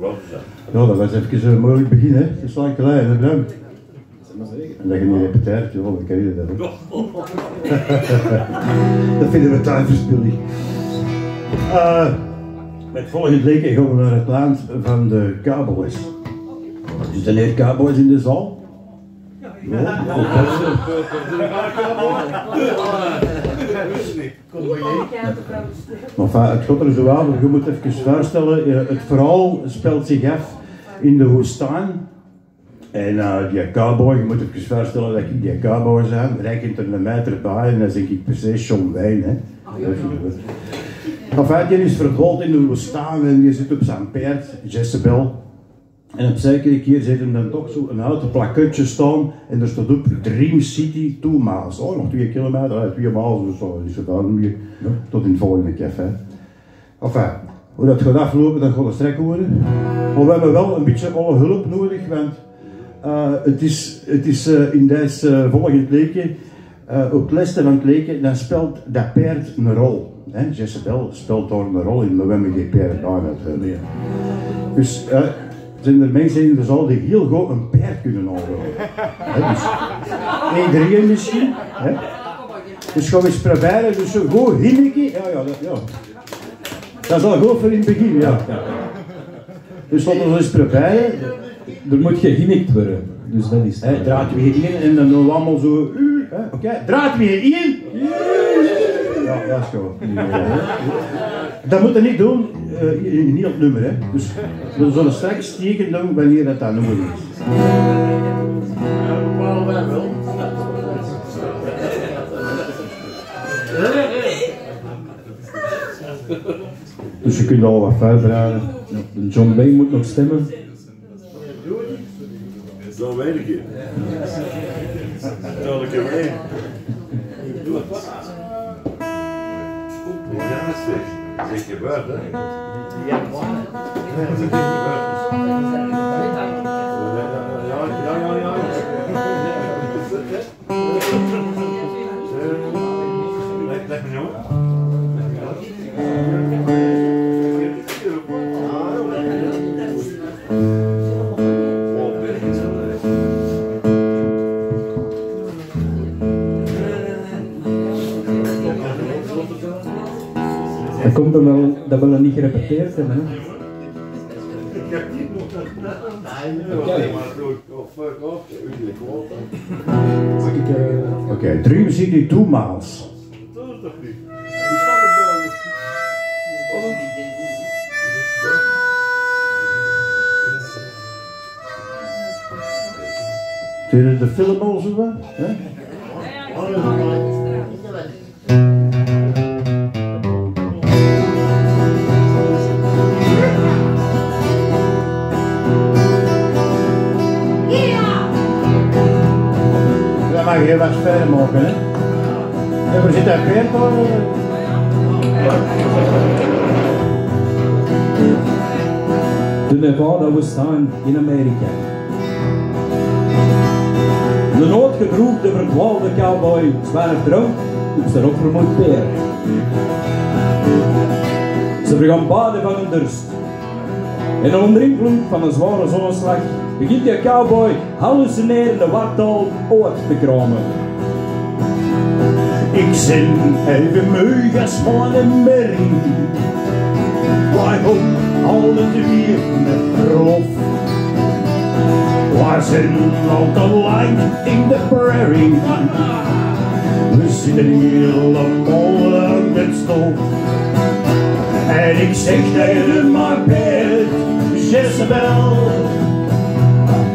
Is? Ja, dat was even een mooi begin, hè. Dat is hè, Bram? En dat je niet repeteert, joh, dan kan je dat ook. dat vinden we tuinverspilling. Uh, met volgend leken gaan we naar het land van de Cowboys. Dus de heer Cowboys in de zaal? Ja, Enfin, het gaat er zo aan, je moet even voorstellen, het verhaal speelt zich af in de woestijn. En uh, die cowboy, je moet even voorstellen dat ik die cowboy zijn, rekent er een meter bij en dan zeg ik per se John Wayne. Hè. Enfin, die is verdwaald in de woestijn en die zit op zijn paard, Jezebel. En op zekere keer zit hem dan toch zo een houten plaketje staan en er staat op Dream City 2 miles. Oh, nog twee kilometer, twee miles, dus dat is gedaan meer. Tot in het volgende café. Enfin, hoe dat gaat aflopen, dat gaat een strek worden. Maar we hebben wel een beetje alle hulp nodig, want uh, het is, het is uh, in deze uh, volgende leken, op het lessen van het leken, dan speelt dat paard een rol. Hè? Jezebel speelt daar een rol in, maar we hebben geen paard daar natuurlijk. Dus zijn er mensen in de zaal die heel goed een paard kunnen aanhouden. dus iedereen misschien. Hè? Dus gaan we eens proberen, dus zo goed hinniken. Ja, ja, dat, ja. Dat is al goed voor in het begin, ja. Dus laten we eens proberen. Er moet gehinnikt worden. Dus dat is het. Draait weer in en dan doen we allemaal zo. Oké, okay. draait weer in. Ja, dat is goed. Dat moet je niet doen, uh, niet op nummer. Hè. Dus we zullen straks steken doen wanneer dat dan nodig is. Dus je kunt al wat voorbereiden. Ja, John Wayne moet nog stemmen. Zo weet ik het. Zal ik hem heen? Ja, zeg. Zeg je wat, hè? Ja, Ja, ja, ja, Dat komt omdat dat we dat niet gerepeteerd hebben. Hè? Oké, okay, Dream City two miles. Dat is toch niet? Je de film al zo? Dan je wat verder maken, hè? En we zitten weer door. De Nevada woestijn in Amerika. De noodgedroegde verdwaalde cowboy zwerft rond op zijn opvermoed peer. Ze begaan baden van hun dorst. En onder invloed van een zware zonneslag begint die cowboy hallucinerende wartaal oort te kramen. Ik zin even moe als mijn merrie. Waarom alle twee met verlof? Waar zijn al te lang in de prairie? We zitten helemaal met stof. En ik zeg tegen mijn bed, Jezebel.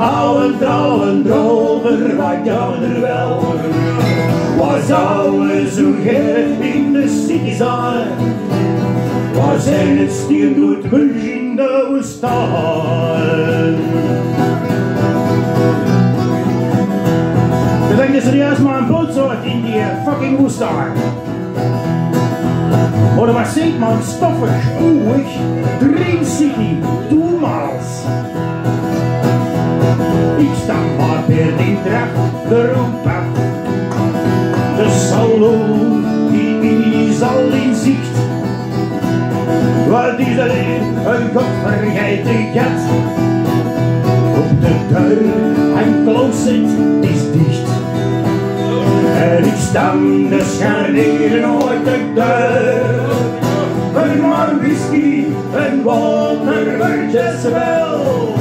Trouwe droger, wij gaan er wel. Waar zouden zo gek in de city zijn? Waar zijn het stiergoed misschien dat we staan? Bedenk je serieus maar een bootsoort in die fucking woestijn. Maar wat ziet man stoffig, oeig, Dream City, toemaals. Ik sta maar per die trap, de roep af. De solo, die is al in zicht. Is er een de gat. Op de deur en closet is dicht. En ik stam de scharnieren uit de deur. Een maar whisky en water voor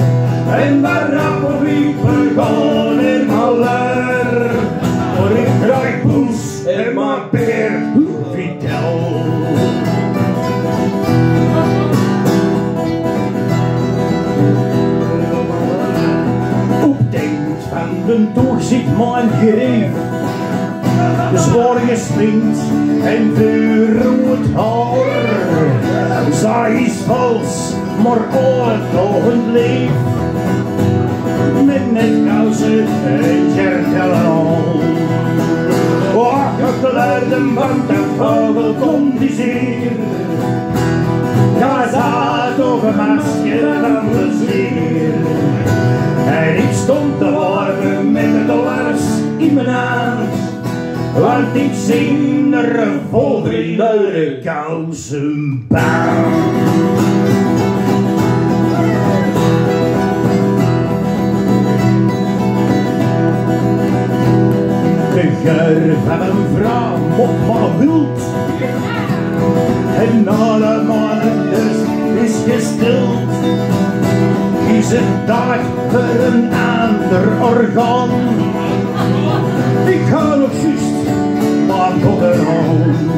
En Barakovic vergaan in aller. Voor ik krijg poes en maak peer Vitel. Op de eind van de toer zit mijn greef. De zwaar gesminkt en vuurrood haar. Zij is vals, maar oorlogend leef. Met kousen en jertellen al. Och, geluiden van de vogel komt die zeer. Op een masker van de zeer. En ik stond te worden met de dollars in mijn hand. Want ik zing er een volgende luide kousenbaan. De geur van een vrouw maar wild. En alle mannen dus is gestild. Is het dag voor een ander orgaan. Ik ga nog juist maar tot een hand.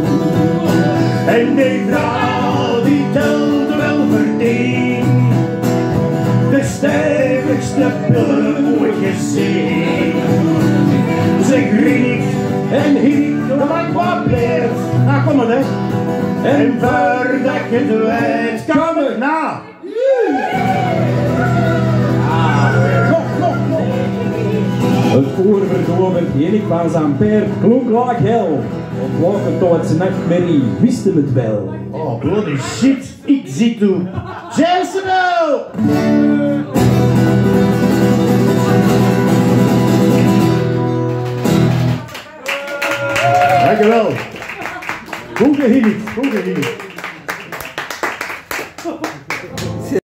En die vrouw die telt wel verdien. De stevigste pillen ooit gezien. Ze grinnikt en hiek gelijk wat bleef. Nou, kom maar, hè. En voordat je het weet, kom het na. Ah. Het oorverdoven enig van zijn paard klonk laag hel. Ontwaken tot zijn nachtmerrie wisten het wel. Oh, bloody shit. Ik zie toe. Jezebel! Dankjewel. Goed gehind, goed gehind.